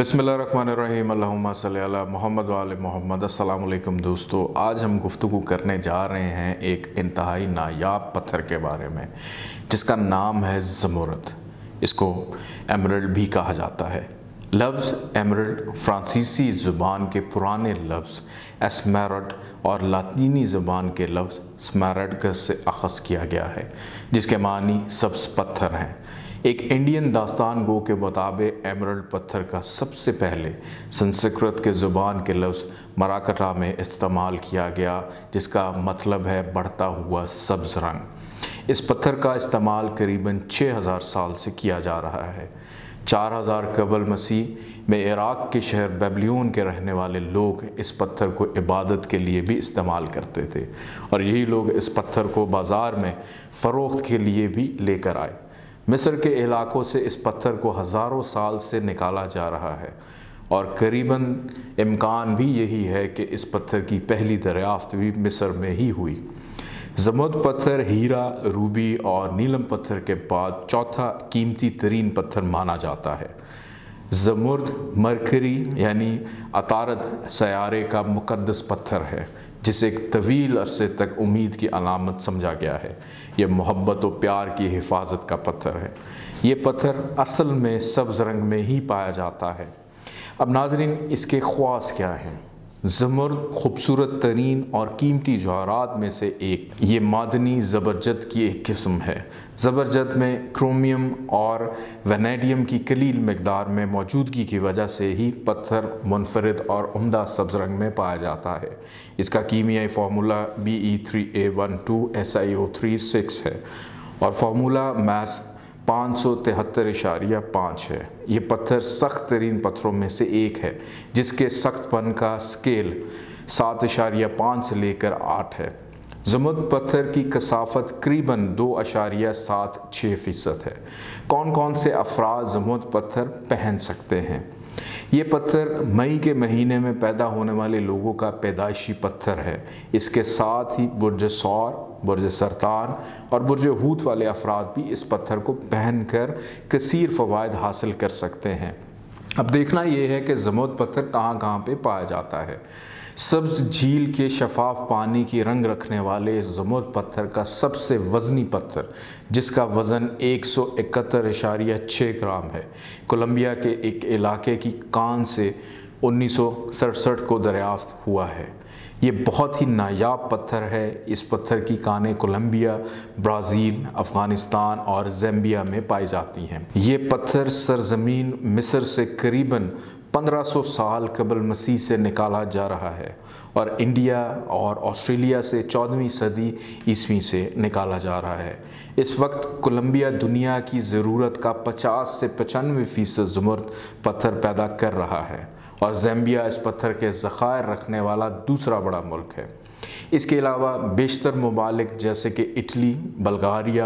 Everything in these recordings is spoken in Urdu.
بسم اللہ الرحمن الرحیم اللہم صلی اللہ محمد وآل محمد السلام علیکم دوستو، آج ہم گفتگو کرنے جا رہے ہیں ایک انتہائی نایاب پتھر کے بارے میں، جس کا نام ہے زمرد۔ اس کو ایمرلڈ بھی کہا جاتا ہے۔ لفظ ایمرلڈ فرانسیسی زبان کے پرانے لفظ، اسمیرڈ اور لاطینی زبان کے لفظ سمیرڈ سے اخذ کیا گیا ہے، جس کے معنی سبز پتھر ہیں۔ ایک انڈین داستان گو کے مطابق ایمرلڈ پتھر کا سب سے پہلے سنسکرت کے زبان کے لفظ مراکٹا میں استعمال کیا گیا، جس کا مطلب ہے بڑھتا ہوا سبز رنگ۔ اس پتھر کا استعمال قریباً چھ ہزار سال سے کیا جا رہا ہے۔ چار ہزار قبل مسیح میں عراق کے شہر بیبلیون کے رہنے والے لوگ اس پتھر کو عبادت کے لیے بھی استعمال کرتے تھے اور یہی لوگ اس پتھر کو بازار میں فروخت کے لیے بھی لے کر آئے۔ مصر کے علاقوں سے اس پتھر کو ہزاروں سال سے نکالا جا رہا ہے اور قریباً امکان بھی یہی ہے کہ اس پتھر کی پہلی دریافت بھی مصر میں ہی ہوئی۔ زمد پتھر، ہیرا، روبی اور نیلم پتھر کے بعد چوتھا قیمتی ترین پتھر مانا جاتا ہے۔ زمرد، مرکری یعنی عطارد سیارے کا مقدس پتھر ہے۔ جسے ایک طویل عرصے تک امید کی علامت سمجھا گیا ہے۔ یہ محبت و پیار کی حفاظت کا پتھر ہے۔ یہ پتھر اصل میں سبز رنگ میں ہی پایا جاتا ہے۔ اب ناظرین، اس کے خواص کیا ہیں؟ زمرد خوبصورت ترین اور قیمتی جوہرات میں سے ایک۔ یہ معدنی زبرجد کی ایک قسم ہے۔ زبرجد میں کرومیم اور وینیڈیم کی قلیل مقدار میں موجودگی کی وجہ سے ہی پتھر منفرد اور عمدہ سبز رنگ میں پایا جاتا ہے۔ اس کا کیمیائی formula B E three A one two S I O three six ہے اور فارمولا میس پانچ سو تہتر اشاریہ پانچ ہے۔ یہ پتھر سخت ترین پتھروں میں سے ایک ہے، جس کے سخت پن کا سکیل سات اشاریہ پانچ سے لے کر آٹھ ہے۔ زمد پتھر کی کثافت قریباً دو اشاریہ سات چھ فیصد ہے۔ کون کون سے افراد زمد پتھر پہن سکتے ہیں؟ یہ پتھر مئی کے مہینے میں پیدا ہونے والے لوگوں کا پیدائشی پتھر ہے۔ اس کے ساتھ ہی برج سور، برج سرطان اور برج ہوت والے افراد بھی اس پتھر کو پہن کر کثیر فوائد حاصل کر سکتے ہیں۔ اب دیکھنا یہ ہے کہ زمود پتھر کہاں کہاں پہ پایا جاتا ہے۔ سبز جھیل کے شفاف پانی کی رنگ رکھنے والے زمود پتھر کا سب سے وزنی پتھر، جس کا وزن ایک سو اکتر اشاریہ چھ گرام ہے۔ کولمبیا کے ایک علاقے کی کان سے انیس سو سڑسٹھ کو دریافت ہوا ہے۔ یہ بہت ہی نایاب پتھر ہے۔ اس پتھر کی کانیں کولمبیا، برازیل، افغانستان اور زیمبیا میں پائی جاتی ہیں۔ یہ پتھر سرزمین مصر سے قریباً پندرہ سو سال قبل مسیح سے نکالا جا رہا ہے اور انڈیا اور آسٹریلیا سے چودھویں صدی عیسوی سے نکالا جا رہا ہے۔ اس وقت کولمبیا دنیا کی ضرورت کا پچاس سے پچانوے فیصد زمرد پتھر پیدا کر رہا ہے اور زیمبیا اس پتھر کے ذخائر رکھنے والا دوسرا بڑا ملک ہے۔ اس کے علاوہ بیشتر ممالک جیسے کہ اٹلی، بلغاریہ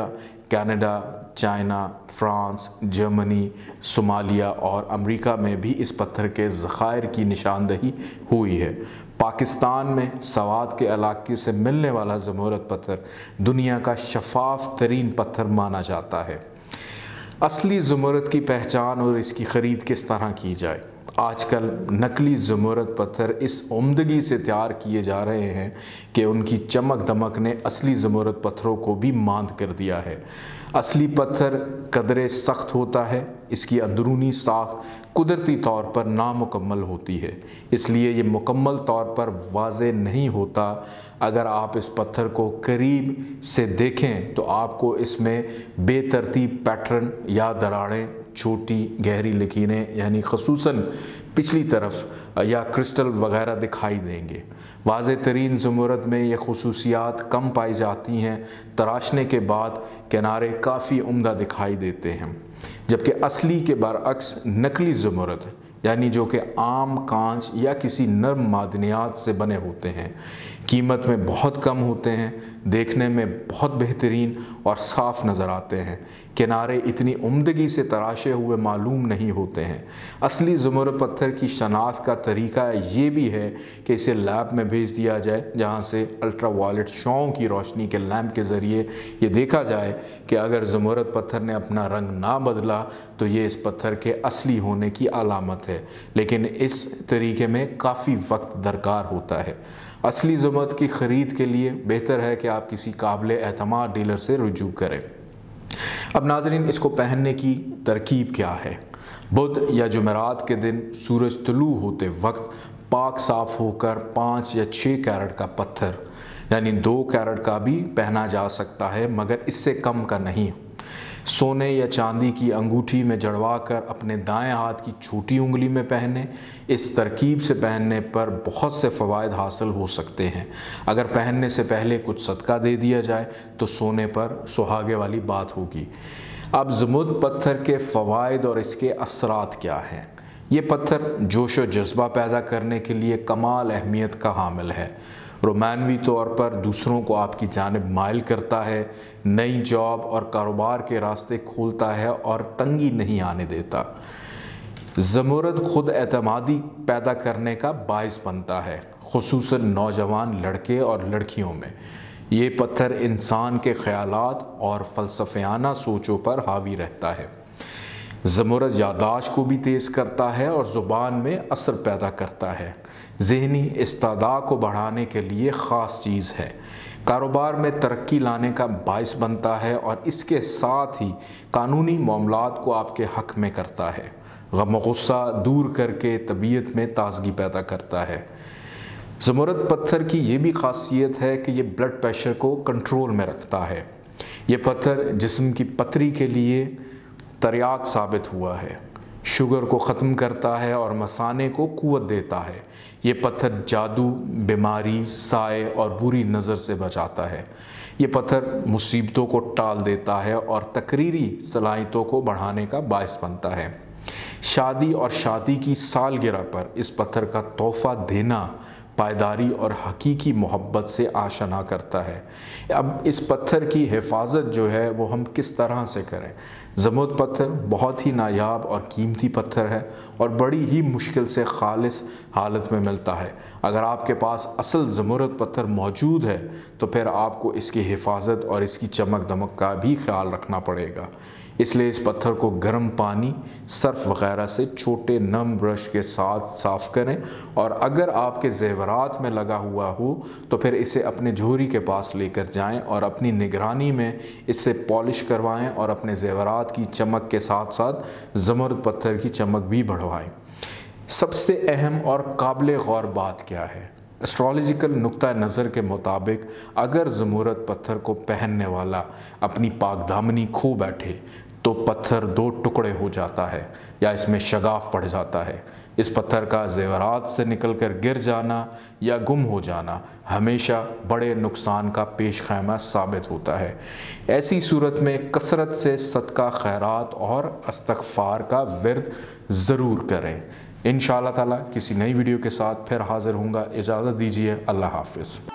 کینیڈا، چائنا، فرانس، جرمنی، صومالیہ اور امریکہ میں بھی اس پتھر کے ذخائر کی نشاندہی ہوئی ہے۔ پاکستان میں سوات کے علاقے سے ملنے والا زمورت پتھر دنیا کا شفاف ترین پتھر مانا جاتا ہے۔ اصلی زمورت کی پہچان اور اس کی خرید کس طرح کی جائے؟ آج کل نقلی زمرد پتھر اس عمدگی سے تیار کیے جا رہے ہیں کہ ان کی چمک دمک نے اصلی زمرد پتھروں کو بھی ماند کر دیا ہے۔ اصلی پتھر قدرے سخت ہوتا ہے، اس کی اندرونی ساخت قدرتی طور پر نامکمل ہوتی ہے۔ اس لیے یہ مکمل طور پر واضح نہیں ہوتا۔ اگر آپ اس پتھر کو قریب سے دیکھیں تو آپ کو اس میں بے ترتیب پیٹرن یا دراڑیں چھوٹی گہری لکیریں یعنی خصوصاً پچھلی طرف، یا کرسٹل وغیرہ دکھائی دیں گے۔ واضح ترین زمرد میں یہ خصوصیات کم پائی جاتی ہیں۔ تراشنے کے بعد کنارے کافی عمدہ دکھائی دیتے ہیں، جبکہ اصلی کے برعکس نقلی زمرد یعنی جو کہ عام کانچ یا کسی نرم معدنیات سے بنے ہوتے ہیں۔ قیمت میں بہت کم ہوتے ہیں، دیکھنے میں بہت بہترین اور صاف نظر آتے ہیں۔ کنارے اتنی عمدگی سے تراشے ہوئے معلوم نہیں ہوتے ہیں۔ اصلی زمر پتھر کی شناخت کا طریقہ یہ بھی ہے کہ اسے لیب میں بھیج دیا جائے، جہاں سے الٹرا وائلٹ شعوں کی روشنی کے لیمپ کے ذریعے یہ دیکھا جائے کہ اگر زمرت پتھر نے اپنا رنگ نہ بدلا تو یہ اس پتھر کے اصلی ہونے کی علامت ہے۔ لیکن اس طریقے میں کافی وقت درکار ہوتا ہے۔ اصلی زمرت کی خرید کے لیے بہتر ہے کہ آپ کسی قابل اعتماد ڈیلر سے رجوع کریں۔ اب ناظرین، اس کو پہننے کی ترکیب کیا ہے؟ بدھ یا جمعرات کے دن سورج طلوع ہوتے وقت پاک صاف ہو کر پانچ یا چھ کیرٹ کا پتھر یعنی دو کیرٹ کا بھی پہنا جا سکتا ہے، مگر اس سے کم کا نہیں۔ سونے یا چاندی کی انگوٹھی میں جڑوا کر اپنے دائیں ہاتھ کی چھوٹی انگلی میں پہنے اس ترکیب سے پہننے پر بہت سے فوائد حاصل ہو سکتے ہیں۔ اگر پہننے سے پہلے کچھ صدقہ دے دیا جائے تو سونے پر سہاگے والی بات ہوگی۔ اب زمد پتھر کے فوائد اور اس کے اثرات کیا ہیں؟ یہ پتھر جوش و جذبہ پیدا کرنے کے لیے کمال اہمیت کا حامل ہے۔ رومانوی طور پر دوسروں کو آپ کی جانب مائل کرتا ہے، نئی جاب اور کاروبار کے راستے کھولتا ہے اور تنگی نہیں آنے دیتا۔ زمورت خود اعتمادی پیدا کرنے کا باعث بنتا ہے، خصوصاً نوجوان لڑکے اور لڑکیوں میں۔ یہ پتھر انسان کے خیالات اور فلسفیانہ سوچوں پر حاوی رہتا ہے۔ زمورت یاداشت کو بھی تیز کرتا ہے اور زبان میں اثر پیدا کرتا ہے۔ ذہنی استعداء کو بڑھانے کے لیے خاص چیز ہے۔ کاروبار میں ترقی لانے کا باعث بنتا ہے اور اس کے ساتھ ہی قانونی معاملات کو آپ کے حق میں کرتا ہے۔ غم و غصہ دور کر کے طبیعت میں تازگی پیدا کرتا ہے۔ زمرد پتھر کی یہ بھی خاصیت ہے کہ یہ بلڈ پریشر کو کنٹرول میں رکھتا ہے۔ یہ پتھر جسم کی پتری کے لیے تریاق ثابت ہوا ہے۔ شوگر کو ختم کرتا ہے اور مسانے کو قوت دیتا ہے۔ یہ پتھر جادو، بیماری، سائے اور بری نظر سے بچاتا ہے۔ یہ پتھر مصیبتوں کو ٹال دیتا ہے اور تقریری صلاحیتوں کو بڑھانے کا باعث بنتا ہے۔ شادی اور شادی کی سالگرہ پر اس پتھر کا تحفہ دینا پائیداری اور حقیقی محبت سے آشنا کرتا ہے۔ اب اس پتھر کی حفاظت جو ہے وہ ہم کس طرح سے کریں؟ زمود پتھر بہت ہی نایاب اور قیمتی پتھر ہے اور بڑی ہی مشکل سے خالص حالت میں ملتا ہے۔ اگر آپ کے پاس اصل زمرت پتھر موجود ہے، تو پھر آپ کو اس کی حفاظت اور اس کی چمک دمک کا بھی خیال رکھنا پڑے گا۔ اس لیے اس پتھر کو گرم پانی، صرف وغیرہ سے چھوٹے نم برش کے ساتھ صاف کریں۔ اور اگر آپ کے زیورات میں لگا ہوا ہو، تو پھر اسے اپنے جھوری کے پاس لے کر جائیں اور اپنی نگرانی میں اس سے پالش کروائیں اور اپنے زیورات کی چمک کے ساتھ ساتھ زمرد پتھر کی چمک بھی بڑھوائیں۔ سب سے اہم اور قابل غور بات کیا ہے؟ اسٹرالوجیکل نقطہ نظر کے مطابق، اگر زمورت پتھر کو پہننے والا اپنی پاک دامنی کھو بیٹھے، تو پتھر دو ٹکڑے ہو جاتا ہے یا اس میں شگاف پڑ جاتا ہے۔ اس پتھر کا زیورات سے نکل کر گر جانا یا گم ہو جانا ہمیشہ بڑے نقصان کا پیش خیمہ ثابت ہوتا ہے۔ ایسی صورت میں کثرت سے صدقہ خیرات اور استغفار کا ورد ضرور کریں۔ ان شاء اللہ تعالیٰ کسی نئی ویڈیو کے ساتھ پھر حاضر ہوں گا. اجازت دیجیے اللہ حافظ.